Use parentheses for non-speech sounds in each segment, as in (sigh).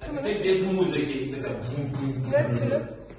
А теперь без музыки.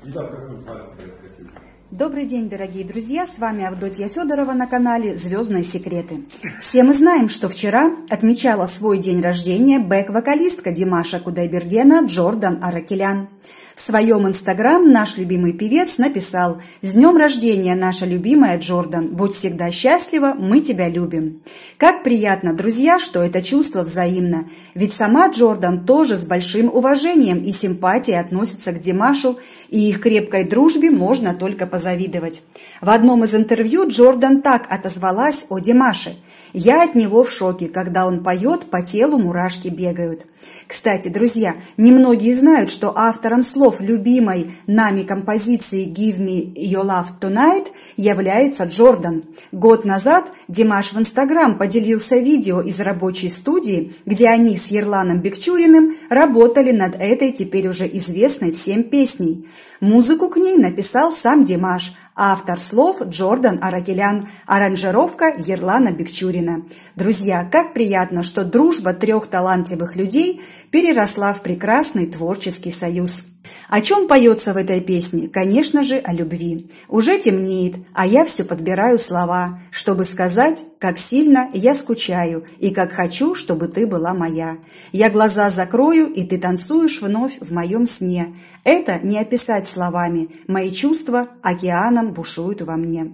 И там как вот палец играет красиво. Добрый день, дорогие друзья! С вами Авдотья Федорова на канале «Звездные секреты». Все мы знаем, что вчера отмечала свой день рождения бэк-вокалистка Димаша Кудайбергена Джордан Аракелян. В своем инстаграм наш любимый певец написал «С днем рождения, наша любимая Джордан! Будь всегда счастлива, мы тебя любим!» Как приятно, друзья, что это чувство взаимно. Ведь сама Джордан тоже с большим уважением и симпатией относится к Димашу, и их крепкой дружбе можно только позавидовать. В одном из интервью Джордан так отозвалась о Димаше – я от него в шоке, когда он поет, по телу мурашки бегают. Кстати, друзья, немногие знают, что автором слов любимой нами композиции «Give me your love tonight» является Джордан. Год назад Димаш в Инстаграм поделился видео из рабочей студии, где они с Ерланом Бекчуриным работали над этой теперь уже известной всем песней. Музыку к ней написал сам Димаш, автор слов Джордан Аракелян, аранжировка Ерлана Бекчурина. Друзья, как приятно, что дружба трех талантливых людей переросла в прекрасный творческий союз. О чем поется в этой песне? Конечно же, о любви. Уже темнеет, а я все подбираю слова, чтобы сказать, как сильно я скучаю и как хочу, чтобы ты была моя. Я глаза закрою, и ты танцуешь вновь в моем сне. Это не описать словами. Мои чувства океаном бушуют во мне.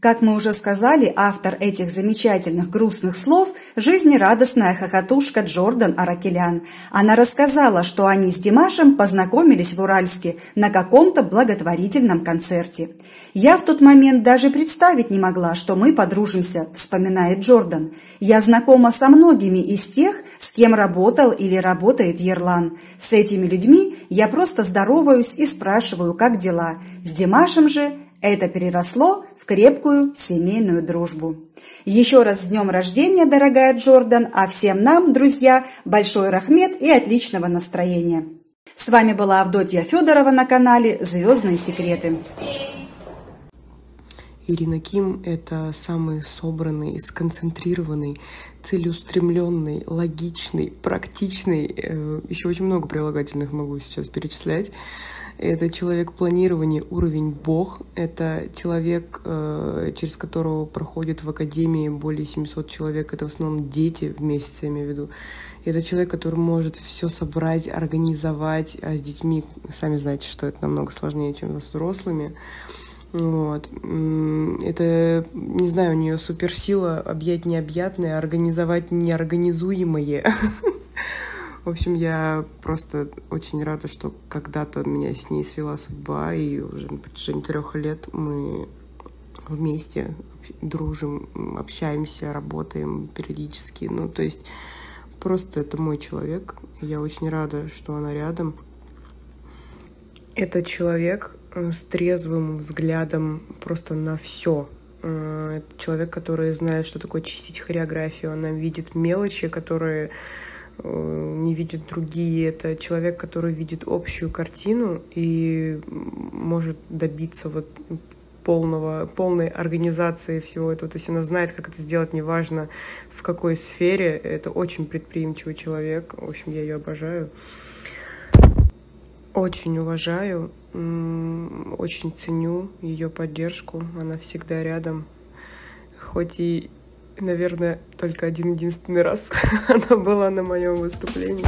Как мы уже сказали, автор этих замечательных грустных слов – жизнерадостная хохотушка Джордан Аракелян. Она рассказала, что они с Димашем познакомились в Уральске на каком-то благотворительном концерте. «Я в тот момент даже представить не могла, что мы подружимся», – вспоминает Джордан. «Я знакома со многими из тех, с кем работал или работает Ерлан. С этими людьми я просто здороваюсь и спрашиваю, как дела. С Димашем же это переросло крепкую семейную дружбу. Еще раз с днем рождения, дорогая Джордан, а всем нам, друзья, большой рахмет и отличного настроения. С вами была Авдотья Федорова на канале «Звездные секреты». Ирина Ким – это самый собранный, сконцентрированный, целеустремленный, логичный, практичный. Э, Еще очень много прилагательных могу сейчас перечислять это человек планирования, уровень бог, это человек, э, через которого проходит в академии более 700 человек, это в основном дети в месяц, я имею в виду. Это человек, который может все собрать, организовать, а с детьми, сами знаете, что это намного сложнее, чем с взрослыми. Вот. Это, не знаю, у нее суперсила объять необъятное, организовать неорганизуемое. (laughs) В общем, я просто очень рада, что когда-то меня с ней свела судьба, и уже на протяжении трех лет мы вместе дружим, общаемся, работаем периодически. Ну, то есть просто это мой человек. Я очень рада, что она рядом. Это человек с трезвым взглядом просто на все. Э, это человек, который знает, что такое чистить хореографию. Она видит мелочи, которые Э, не видят другие. Это человек, который видит общую картину и может добиться вот полного, полной организации всего этого. То есть она знает, как это сделать, неважно в какой сфере. Это очень предприимчивый человек. В общем, я ее обожаю. Очень уважаю, очень ценю ее поддержку. Она всегда рядом. Хоть и наверное, только один единственный раз (laughs) она была на моем выступлении.